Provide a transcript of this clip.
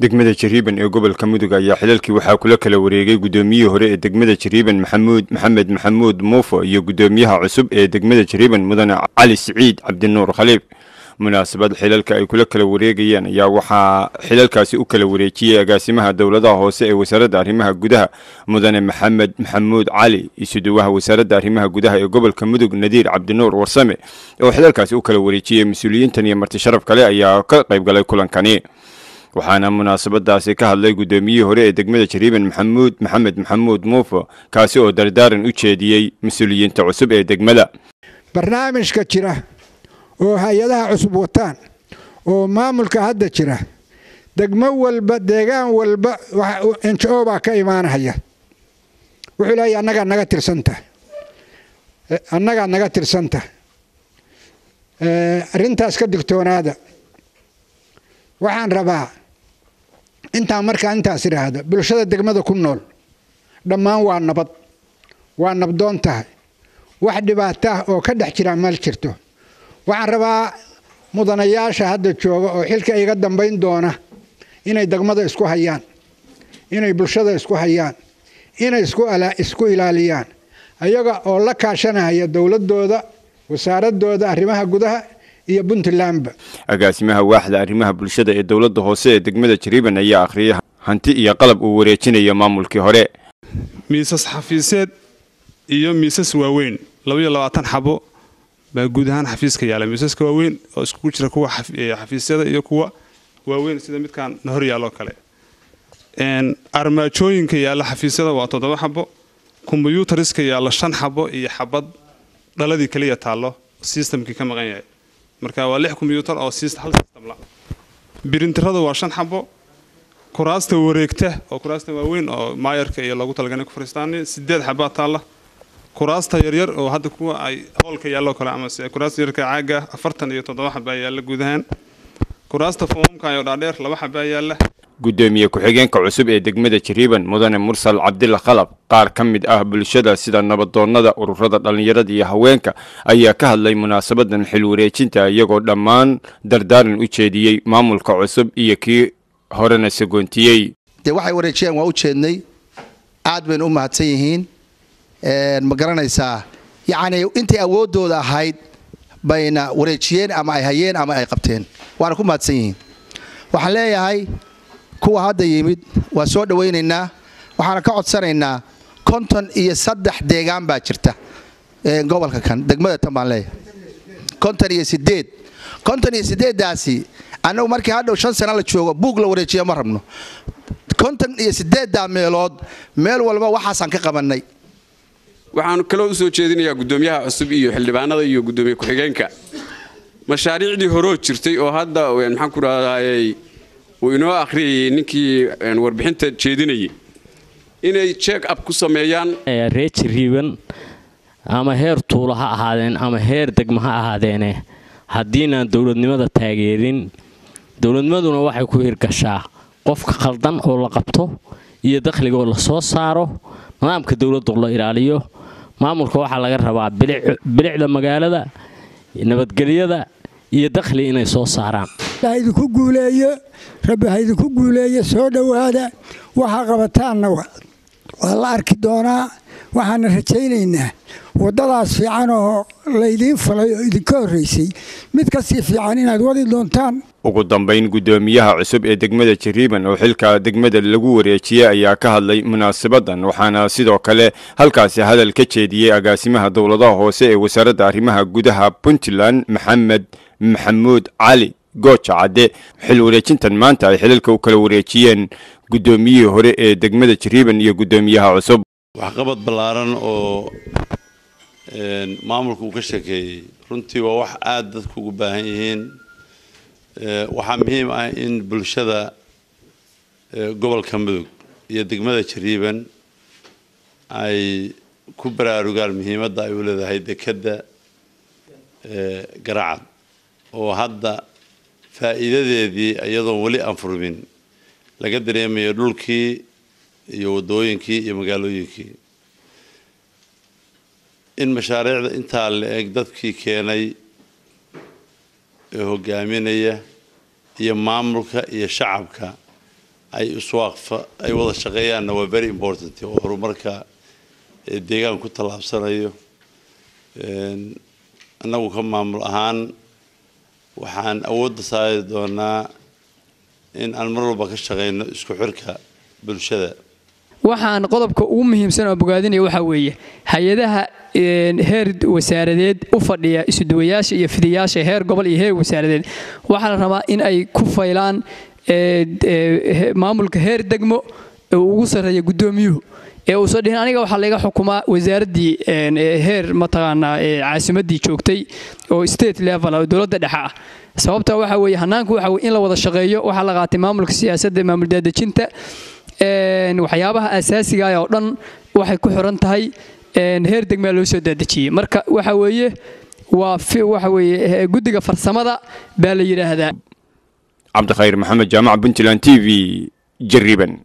degmada jariiban ee gobolka mudug ayaa xilalkii waxaa kula kala wareegay guddoomiyihii hore ee degmada jariiban maxamuud maxamed maxamuud muufo iyo guddoomiyaha cusub ee degmada jariiban mudane cali siciid cabdinuur khaliib munaasabad xilalka ay kula kala wareegayeen ayaa waxaa xilalkaasi u kala wareejiyey agaasimaha dowladaha hoose ee wasaaradda arrimaha gudaha mudane maxamed maxamuud cali isuduwaha wasaaradda arrimaha gudaha ee gobolka mudug nadiir cabdinuur warsame oo xilalkaasi u kala wareejiyey mas'uuliyiintan iyo marti sharaf kale ayaa ka qaybgalay kulankani waxaana munaasabadaasi ka hadlay guddoomiyihii hore ee degmada jariiban maxamuud maxamed maxamuud muufo kaasi oo dardaaran u jeediyey mas'uuliyiinta cusub ee degmada. Barnaamijka jira oo hay'adaha cusub wataan oo maamulka hadda jira degmo walba deegaan walba njo baa ka imaanahaya wuxuu leeyahy annagaa naga tirsantahay annagaa naga tirsantahay arrintaas ka digtoonaada. Waxaan rabaa intaan markaa intaas idhaahda bulshada degmada ku nool dhammaan waa nabad. Waa nabdoon tahay. Wax dhibaataah oo ka dhex jiraa meel jirto. Waxaan rabaa mudanayaasha hadda jooga oo xilka iga dambayn doona inay degmada isku hayaan inay bulshada isku hayaan inay isku ilaaliyaan. Ayaga oo la kaashanaya dowladooda wasaaradooda arrimaha gudaha iyo puntlandba agaasimaha waaxda arrimaha bulshada ee dowladda hoose ee degmada jariiban ayaa akhriyay hanti iyo qalab uu wareejinayo maamulkii hore. Miisas xafiiseed iyo miisas waaweyn. Labaiyo labaatan xabo baa guud ahaan xafiiska yaalla miisaska waaweyn oo iskugu jira kuwa xafiisyada iyo kuwa waaweyn sida midkaan na hor yaalloo kale. Armaajooyinka yaalla xafiisyada waa toddoba xabo. Kombyuutariska yaalla shan xabo iyo xabad dhaladii keliya taallo. Sistamkii ka maqan yahay marka waa lix kombyuutar oo hal sistamla birintirada waa shan xabo kuraasta wareegta oo kuraasta waaweyn oo maayarka iyo loogu talagalay ku fariistaan sideed xabaa taalla. Kuraasta yaryar oo hadda kuwa ay hoolka yaalloo kale amase kuraasta yarka caaga afartan iyo toddoba xabaa yaalla guud ahaan. Kuraasta foomka iyo dhaadheer laba xabaa yaalla guddoomiye ku-xigeenka cusub ee degmada jariiban mudane mursal cabdilla khalab qaar ka mid ah bulshada sida nabadoonnada ururada dhallinyarada iyo haweenka ayaa ka hadlay munaasabadan xil wareejinta iyagoo dhammaan dardaaran u jeediyey maamulka cusub iyo kii horena sagoontiyey dee waxay wareejiyaan waa u jeednay. Aad bayna u mahadsan yihiin. Ma garanaysaa? Yacnii intay awooddooda ahayd bayna wareejiyeen ama ay hayeen ama ay qabteen. Waana ku mahadsan yihiin. Waxaan leeyahay kuwa hadda yimid waa soo dhowaynaynaa waxaana ka codsanaynaa konton iyo saddex deegaan baa jirta gobolka kan degmada tan konton iyo sideed konton iyo sideeddaasi annagu markii hadhow shan sana la joogo buug la wareejiya ma rabno. Konton iyo sideeddaa meelood meel walba waxaasaan ka qabannay. Waxaan kaloo u soo jeedinayaa guddoomiyaha cusub iyo xildhibaanada iyo guddoomiye ku-xigeenka. Mashaariicdii horoo jirtay oo hadda maxaan ku rahdaayey uu inoo akhriyayay ninkii warbixinta jeedinayay. Inay jeek ab ku sameeyaan. Ree jariiban ama heer tuula ha ahaadeen ama heer degma ha ahaadeene. Haddiinaan dowladnimada taageerin dowladnimaduna waxay ku hirgashaa qofka khaldan oo la qabto iyo dakhliga oo la soo saaro nidaamka dowladda la ilaaliyo. Maamulka waxaa laga rabaa bilicda magaalada nabadgelyada iyo dakhli inay soo saaraan haidinku guuleeyo rabbi haidinku guuleeyo soo dhowaada waxaa qabataanna waa la arki doonaa waxaana rajaynaynaa. Waddadaas fiican oo laydiin falay oo idinka horraysay mid ka sii fiican inaad wadi doontaan. Ugu dambayn guddoomiyaha cusub ee degmada jariiban oo xilka degmada lagu wareejiyey ayaa ka hadlay munaasabadan waxaana sidoo kale halkaasi hadal ka jeediyey agaasimaha dowladaha hoose ee wasaaradda arrimaha gudaha puntland maxamed maxamuud cali gooja cadde xil wareejintan maanta ay xilalka u kala wareejiyeen guddoomiyihii hore ee degmada jariiban iyo guddoomiyaha cusub. Waxqabad ballaaran oo maamulka uu ka sheekeeyey. Runtii waa wax aada dadku ugu baahan yihiin. Waxaa muhiim ah in bulshada gobolka mudug iyo degmada jariiban ay ku baraarugaan muhiimadda ay u leedahay dekedda garacad oo hadda faa'iidadeedii iyadoon weli aan furmin laga dareemayo dhulkii iyo waddooyinkii iyo magaalooyinkii. In mashaariicda intaa la eg dadkii keenay ee hogaaminaya iyo maamulka iyo shacabka ay iswaaqfa ay wada shaqeeyaanna waa very important oo horumarka deegaan ku tallaabsanayo. Annagu ka maamul ahaan waxaan awoodda saari doonaa in aan mar walba ka shaqayno isku xirka bulshada. Waxaan qodobka ugu muhiimsan oo bogaadinaya waxaa weeye hay'adaha heer wasaaradeed u fadhiya isuduwayaasha iyo fidiyaasha heer gobol iyo heer wasaaradeed. Waxaa la rabaa in ay ku faylaan maamulka heer degmo ugu sarreeya guddoomiyuhu ee uusan dhihin aniga waxaa laga xukumaa wasaaraddii heer mataqaanaa caasimaddii joogtay oo state level oo dowladda dhexe ah. Sababta waxa weeye hanaanku waxa weye in la wada shaqeeyo waxaa la qaatay maamulka siyaasadda maamul daadejinta waxyaabaha asaasiga ah oo dhan waxay ku xiran tahay heer degmaa loo soo daadejiyey marka waxa weeye waa waxa weeye guddiga farsamada baa la yidhaahdaa. Cabdikhayr maxamed jaamaca puntland t v jariban